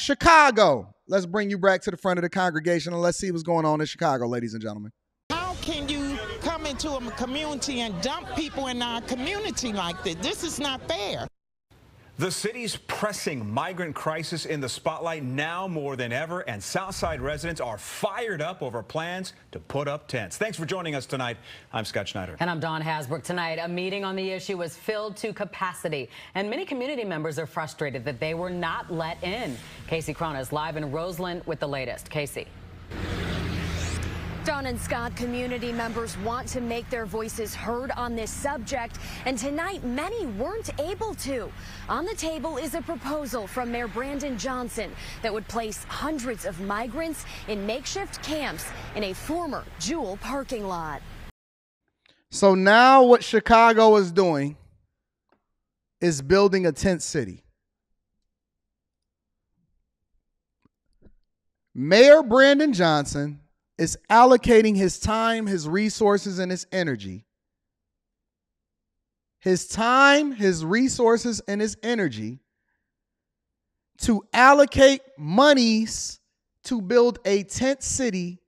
Chicago. Let's bring you back to the front of the congregation and let's see what's going on in Chicago, ladies and gentlemen. How can you come into a community and dump people in our community like this? This is not fair. The city's pressing migrant crisis in the spotlight now more than ever, and Southside residents are fired up over plans to put up tents. Thanks for joining us tonight. I'm Scott Schneider. And I'm Don Hasbrook. Tonight, a meeting on the issue was filled to capacity, and many community members are frustrated that they were not let in. Casey Crona is live in Roseland with the latest. Casey. Dawn and Scott community members want to make their voices heard on this subject, and tonight many weren't able to. On the table is a proposal from Mayor Brandon Johnson that would place hundreds of migrants in makeshift camps in a former Jewel parking lot. So now what Chicago is doing is building a tent city. Mayor Brandon Johnson is allocating his time, his resources, and his energy. His time, his resources, and his energy to allocate monies to build a tent city.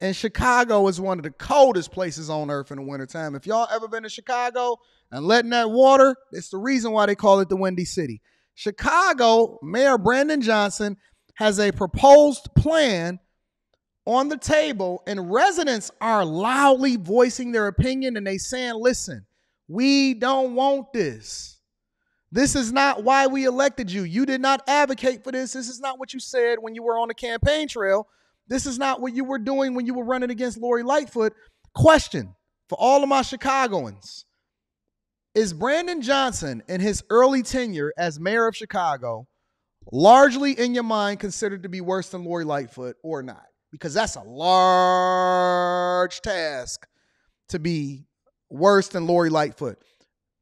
And Chicago is one of the coldest places on earth in the wintertime. If y'all ever been to Chicago and letting that water, it's the reason why they call it the Windy City. Chicago, Mayor Brandon Johnson has a proposed plan on the table and residents are loudly voicing their opinion and they saying, listen, we don't want this. This is not why we elected you. You did not advocate for this. This is not what you said when you were on the campaign trail. This is not what you were doing when you were running against Lori Lightfoot. Question for all of my Chicagoans Is Brandon Johnson in his early tenure as mayor of Chicago largely in your mind considered to be worse than Lori Lightfoot or not? Because that's a large task to be worse than Lori Lightfoot.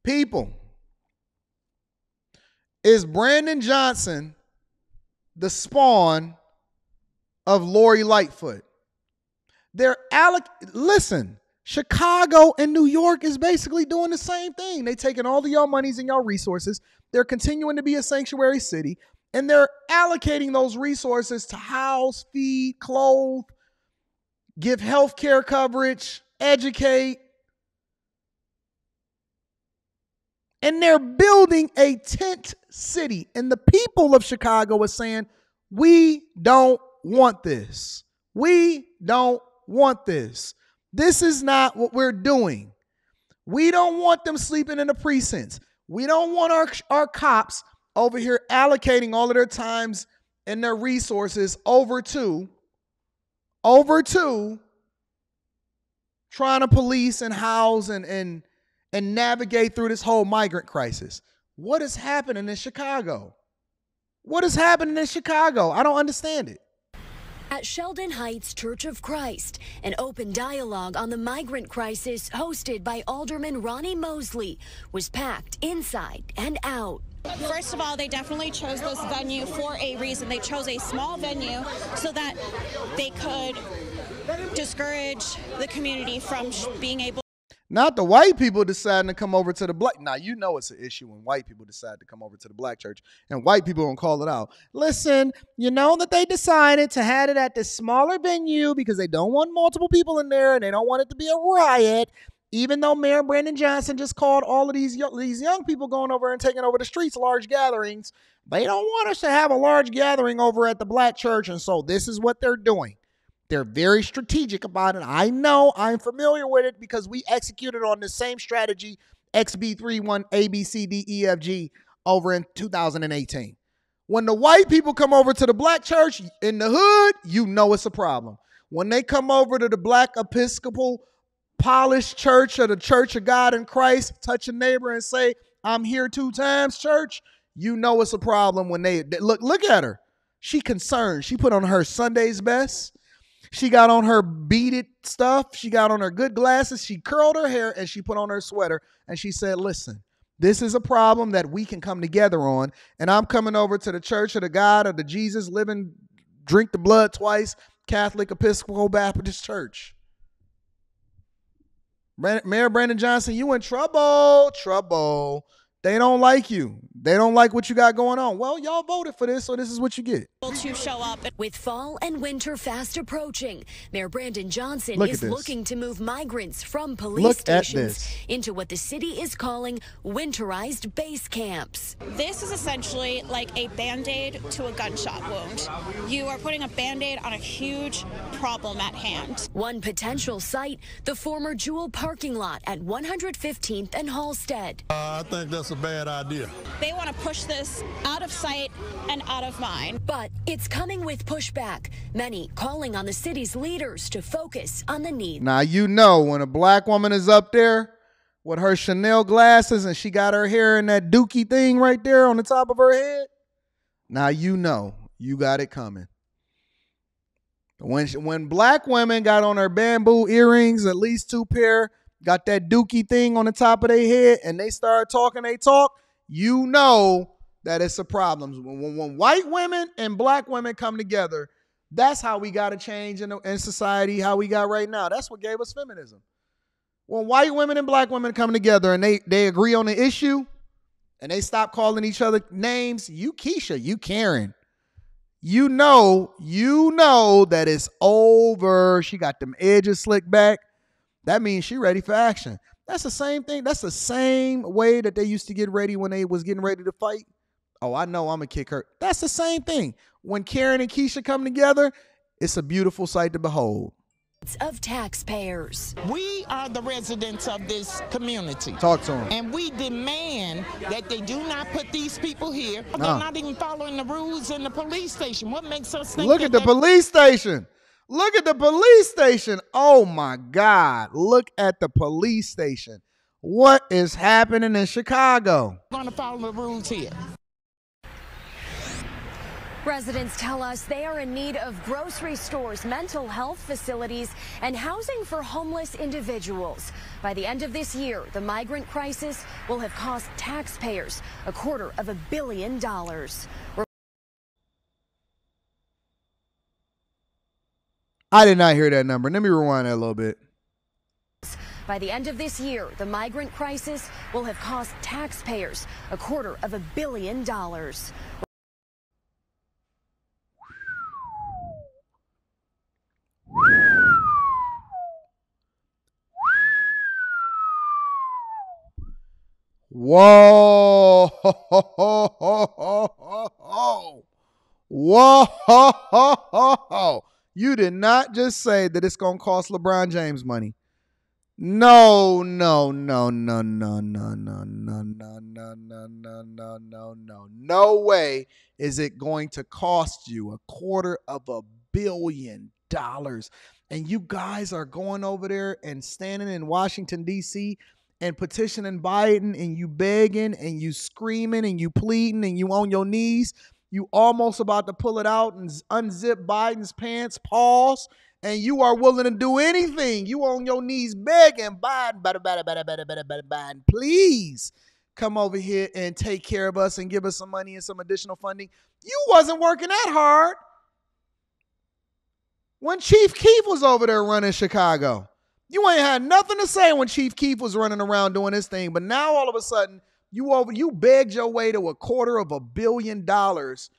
People, is Brandon Johnson the spawn of Lori Lightfoot? They're alloc- listen, Chicago and New York is basically doing the same thing. They taking all of y'all monies and y'all resources. They're continuing to be a sanctuary city and they're allocating those resources to house, feed, clothe, give health care coverage, educate. And they're building a tent city. And the people of Chicago are saying, we don't want this. We don't want this. This is not what we're doing. We don't want them sleeping in the precincts. We don't want our, our cops over here allocating all of their times and their resources over to over to trying to police and house and and and navigate through this whole migrant crisis. What is happening in Chicago? What is happening in Chicago? I don't understand it. At Sheldon Heights Church of Christ, an open dialogue on the migrant crisis hosted by Alderman Ronnie Mosley was packed inside and out. First of all, they definitely chose this venue for a reason. They chose a small venue so that they could discourage the community from being able not the white people deciding to come over to the black. Now you know it's an issue when white people decide to come over to the black church, and white people don't call it out. Listen, you know that they decided to have it at this smaller venue because they don't want multiple people in there, and they don't want it to be a riot even though Mayor Brandon Johnson just called all of these young, these young people going over and taking over the streets, large gatherings, they don't want us to have a large gathering over at the black church. And so this is what they're doing. They're very strategic about it. I know I'm familiar with it because we executed on the same strategy XB31 ABCDEFG over in 2018. When the white people come over to the black church in the hood, you know it's a problem. When they come over to the black Episcopal polished church or the church of God in Christ, touch a neighbor and say, I'm here two times, church, you know it's a problem when they, they look look at her. She concerned. She put on her Sunday's best. She got on her beaded stuff. She got on her good glasses. She curled her hair and she put on her sweater and she said, Listen, this is a problem that we can come together on. And I'm coming over to the church of the God of the Jesus living, drink the blood twice, Catholic Episcopal Baptist Church. Mayor Brandon Johnson, you in trouble, trouble. They don't like you. They don't like what you got going on. Well, y'all voted for this, so this is what you get. To show up. With fall and winter fast approaching, Mayor Brandon Johnson Look is looking to move migrants from police Look stations into what the city is calling winterized base camps. This is essentially like a band aid to a gunshot wound. You are putting a band aid on a huge problem at hand. One potential site, the former Jewel parking lot at 115th and Halsted. Uh, I think that's a bad idea. They want to push this out of sight and out of mind. But it's coming with pushback, many calling on the city's leaders to focus on the need. Now you know when a black woman is up there with her Chanel glasses and she got her hair in that dookie thing right there on the top of her head. Now you know you got it coming. When she- when black women got on her bamboo earrings, at least two pair, got that dookie thing on the top of their head, and they start talking, they talk. You know that it's a problem. When, when, when white women and black women come together, that's how we got to change in, in society, how we got right now. That's what gave us feminism. When white women and black women come together and they, they agree on the issue and they stop calling each other names, you Keisha, you Karen, you know, you know that it's over. She got them edges slicked back. That means she ready for action. That's the same thing. That's the same way that they used to get ready when they was getting ready to fight. Oh, I know I'm gonna kick her. That's the same thing. When Karen and Keisha come together, it's a beautiful sight to behold. Of taxpayers. We are the residents of this community. Talk to them. And we demand that they do not put these people here. No. They're not even following the rules in the police station. What makes us think Look at the police station. Look at the police station. Oh my God. Look at the police station. What is happening in Chicago? going to follow the rules here? Residents tell us they are in need of grocery stores, mental health facilities, and housing for homeless individuals. By the end of this year, the migrant crisis will have cost taxpayers a quarter of a billion dollars. I did not hear that number. Let me rewind that a little bit. By the end of this year, the migrant crisis will have cost taxpayers a quarter of a billion dollars. Whoa. Whoa. You did not just say that it's going to cost LeBron James money. No, no, no, no, no, no, no, no, no, no, no, no, no, no, no. No way is it going to cost you a quarter of a billion dollars. And you guys are going over there and standing in Washington, D.C. and petitioning Biden and you begging and you screaming and you pleading and you on your knees. You almost about to pull it out and unzip Biden's pants, pause, and you are willing to do anything. You on your knees begging Biden, better, better, better, better, better, better, Biden, please come over here and take care of us and give us some money and some additional funding. You wasn't working that hard when Chief Keef was over there running Chicago. You ain't had nothing to say when Chief Keef was running around doing his thing, but now all of a sudden you over you begged your way to a quarter of a billion dollars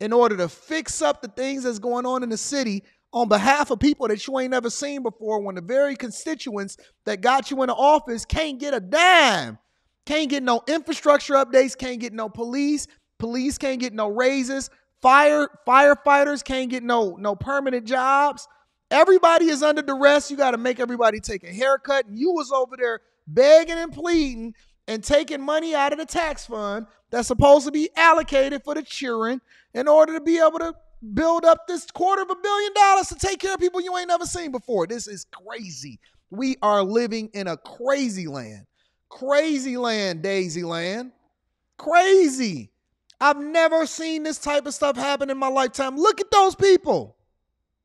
in order to fix up the things that's going on in the city on behalf of people that you ain't never seen before when the very constituents that got you in the office can't get a dime. Can't get no infrastructure updates, can't get no police, police can't get no raises, fire firefighters can't get no no permanent jobs. Everybody is under duress. You got to make everybody take a haircut. And you was over there begging and pleading and taking money out of the tax fund that's supposed to be allocated for the children in order to be able to build up this quarter of a billion dollars to take care of people you ain't never seen before. This is crazy. We are living in a crazy land. Crazy land, Daisy Land. Crazy. I've never seen this type of stuff happen in my lifetime. Look at those people.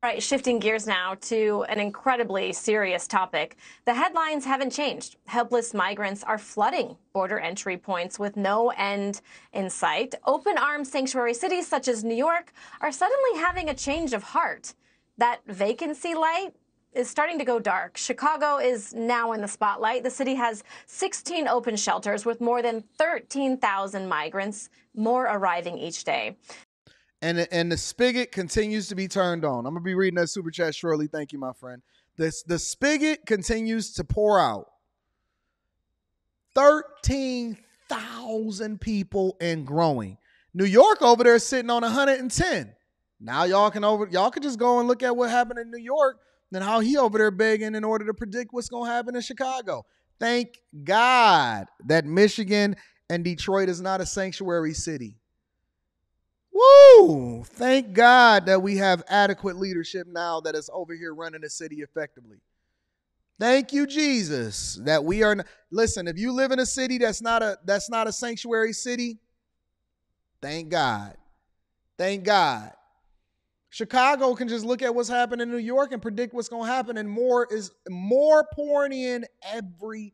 All right, shifting gears now to an incredibly serious topic. The headlines haven't changed. Helpless migrants are flooding border entry points with no end in sight. Open arms sanctuary cities such as New York are suddenly having a change of heart. That vacancy light is starting to go dark. Chicago is now in the spotlight. The city has 16 open shelters with more than 13,000 migrants, more arriving each day. And and the spigot continues to be turned on. I'm gonna be reading that super chat shortly. Thank you, my friend. This the spigot continues to pour out. 13,000 people and growing. New York over there is sitting on 110. Now y'all can over y'all can just go and look at what happened in New York and how he over there begging in order to predict what's gonna happen in Chicago. Thank God that Michigan and Detroit is not a sanctuary city. Woo! Thank God that we have adequate leadership now that is over here running the city effectively. Thank you, Jesus, that we are. Listen, if you live in a city that's not a that's not a sanctuary city, thank God, thank God. Chicago can just look at what's happening in New York and predict what's going to happen, and more is more pouring in every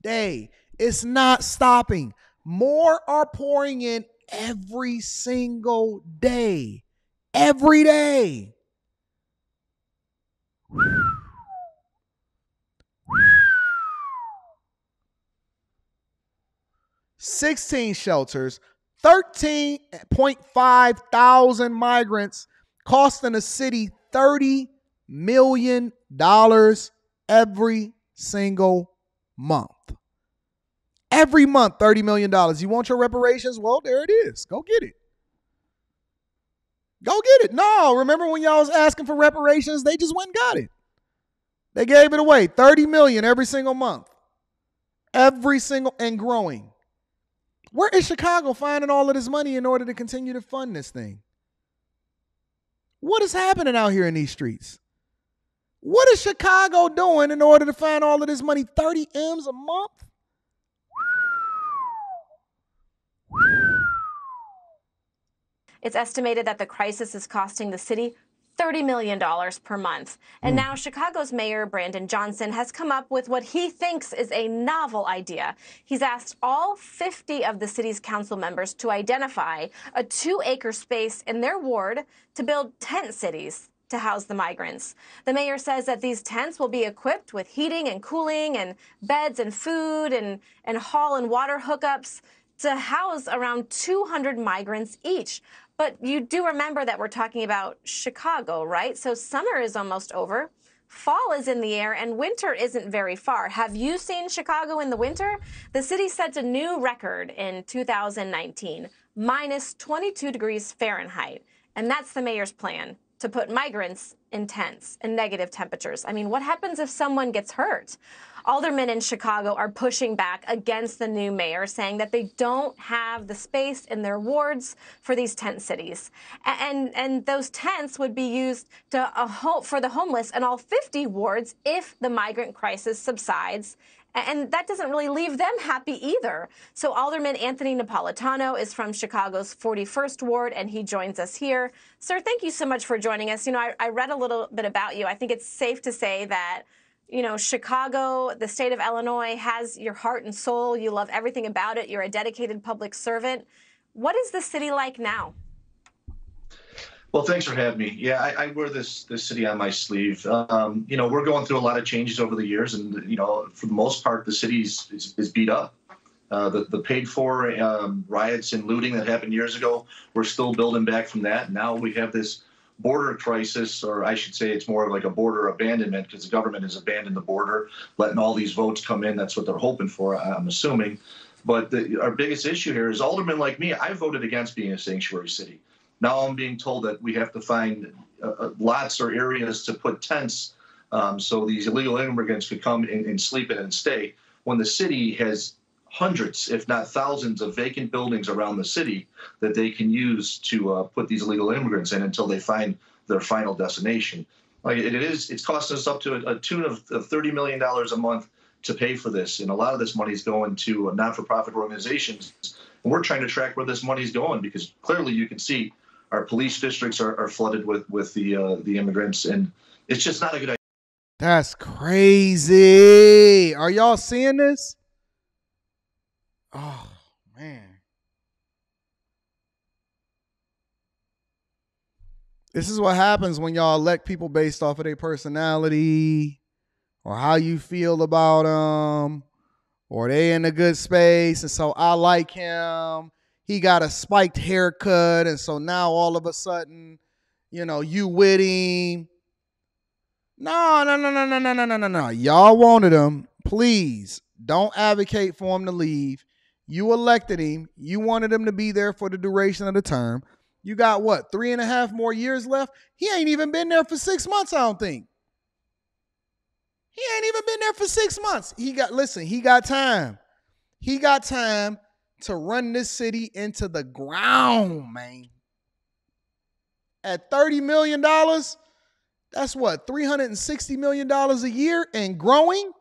day. It's not stopping. More are pouring in every single day. Every day. 16 shelters, 13.5 thousand migrants, costing the city $30 million every single month. Every month, $30 million. You want your reparations? Well, there it is. Go get it. Go get it. No, remember when y'all was asking for reparations? They just went and got it. They gave it away. 30 million every single month. Every single and growing. Where is Chicago finding all of this money in order to continue to fund this thing? What is happening out here in these streets? What is Chicago doing in order to find all of this money? 30 M's a month? It's estimated that the crisis is costing the city $30 million per month. And hmm. now Chicago's Mayor Brandon Johnson has come up with what he thinks is a novel idea. He's asked all 50 of the city's council members to identify a two acre space in their ward to build tent cities to house the migrants. The mayor says that these tents will be equipped with heating and cooling and beds and food and, and hall and water hookups to house around 200 migrants each. But you do remember that we're talking about Chicago, right? So summer is almost over. Fall is in the air and winter isn't very far. Have you seen Chicago in the winter? The city sets a new record in 2019, minus 22 degrees Fahrenheit. And that's the mayor's plan to put migrants in tents in negative temperatures. I mean, what happens if someone gets hurt? Aldermen in Chicago are pushing back against the new mayor, saying that they don't have the space in their wards for these tent cities. And, and those tents would be used to, uh, for the homeless in all 50 wards if the migrant crisis subsides and that doesn't really leave them happy either. So Alderman Anthony Napolitano is from Chicago's 41st Ward, and he joins us here. Sir, thank you so much for joining us. You know, I, I read a little bit about you. I think it's safe to say that you know, Chicago, the state of Illinois has your heart and soul. You love everything about it. You're a dedicated public servant. What is the city like now? Well, thanks for having me. Yeah, I, I wear this this city on my sleeve. Um, you know, we're going through a lot of changes over the years, and you know, for the most part, the city is, is beat up. Uh, the, the paid for um, riots and looting that happened years ago, we're still building back from that. Now we have this border crisis, or I should say it's more of like a border abandonment because the government has abandoned the border, letting all these votes come in. That's what they're hoping for, I'm assuming. But the, our biggest issue here is aldermen like me, I voted against being a sanctuary city. Now I'm being told that we have to find uh, uh, lots or areas to put tents um, so these illegal immigrants could come and, and sleep in and stay. When the city has hundreds, if not thousands, of vacant buildings around the city that they can use to uh, put these illegal immigrants in until they find their final destination. Like it is, it's costing us up to a, a tune of, of $30 million a month to pay for this. And a lot of this money is going to not for profit organizations. And we're trying to track where this money is going because clearly you can see our police districts are, are flooded with with the uh, the immigrants, and it's just not a good idea. That's crazy. Are y'all seeing this? Oh man. This is what happens when y'all elect people based off of their personality or how you feel about them or they in a good space and so I like him. He got a spiked haircut and so now all of a sudden, you know, you with him. No, no, no, no, no, no, no, no, no. Y'all wanted him. Please don't advocate for him to leave. You elected him. You wanted him to be there for the duration of the term. You got what, three and a half more years left? He ain't even been there for six months, I don't think. He ain't even been there for six months. He got, listen, he got time. He got time to run this city into the ground, man. At $30 million, that's what, $360 million a year and growing?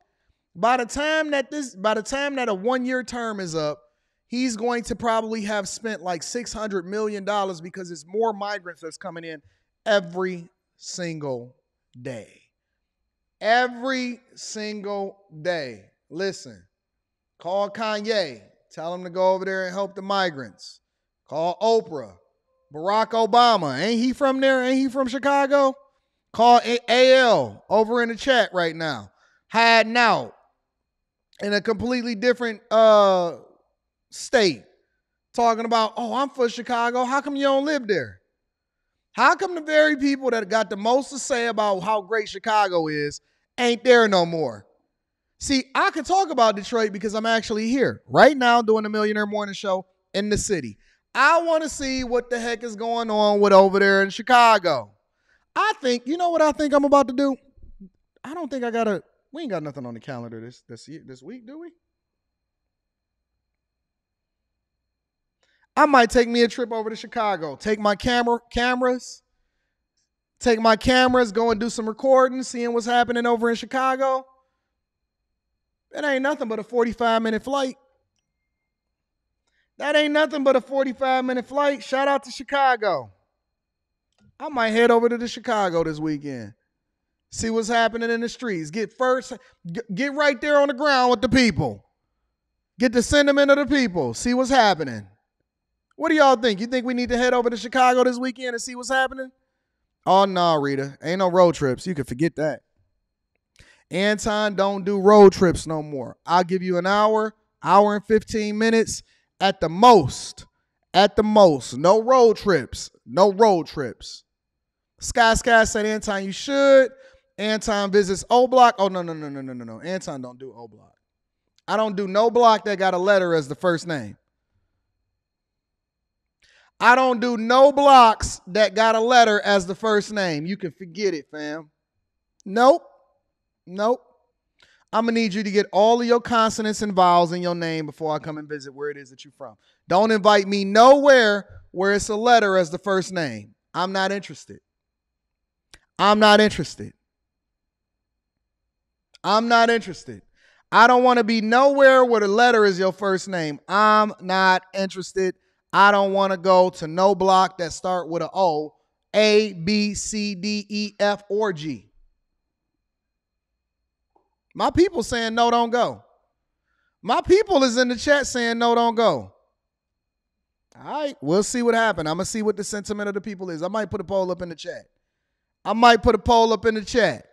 By the time that this, by the time that a one-year term is up, he's going to probably have spent like $600 million because it's more migrants that's coming in every single day. Every single day. Listen, call Kanye. Tell him to go over there and help the migrants. Call Oprah. Barack Obama. Ain't he from there? Ain't he from Chicago? Call AL over in the chat right now. Hiding out in a completely different uh state talking about, oh, I'm for Chicago. How come you don't live there? How come the very people that got the most to say about how great Chicago is ain't there no more? See, I can talk about Detroit because I'm actually here right now doing the Millionaire Morning Show in the city. I want to see what the heck is going on with over there in Chicago. I think, you know what I think I'm about to do? I don't think I got to, we ain't got nothing on the calendar this, this, this week, do we? I might take me a trip over to Chicago. Take my camera cameras. Take my cameras, go and do some recording, seeing what's happening over in Chicago. That ain't nothing but a 45 minute flight. That ain't nothing but a 45 minute flight. Shout out to Chicago. I might head over to the Chicago this weekend. See what's happening in the streets. Get first, get right there on the ground with the people. Get the sentiment of the people. See what's happening. What do y'all think? You think we need to head over to Chicago this weekend and see what's happening? Oh no, nah, Rita. Ain't no road trips. You can forget that. Anton don't do road trips no more. I'll give you an hour, hour and 15 minutes at the most. At the most. No road trips. No road trips. Sky Sky said, Anton, you should. Anton visits O Block. Oh, no, no, no, no, no, no, no. Anton don't do O Block. I don't do no block that got a letter as the first name. I don't do no blocks that got a letter as the first name. You can forget it, fam. Nope. Nope. I'm gonna need you to get all of your consonants and vowels in your name before I come and visit where it is that you're from. Don't invite me nowhere where it's a letter as the first name. I'm not interested. I'm not interested. I'm not interested. I don't want to be nowhere where the letter is your first name. I'm not interested. I don't want to go to no block that start with a O, A, B, C, D, E, F, or G. My people saying no, don't go. My people is in the chat saying no, don't go. All right, we'll see what happens. I'm gonna see what the sentiment of the people is. I might put a poll up in the chat. I might put a poll up in the chat.